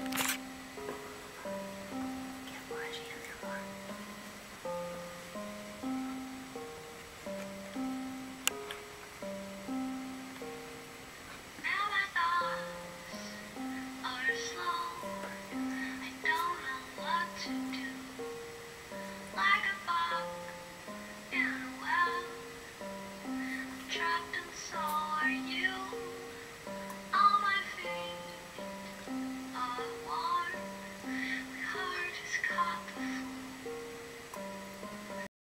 you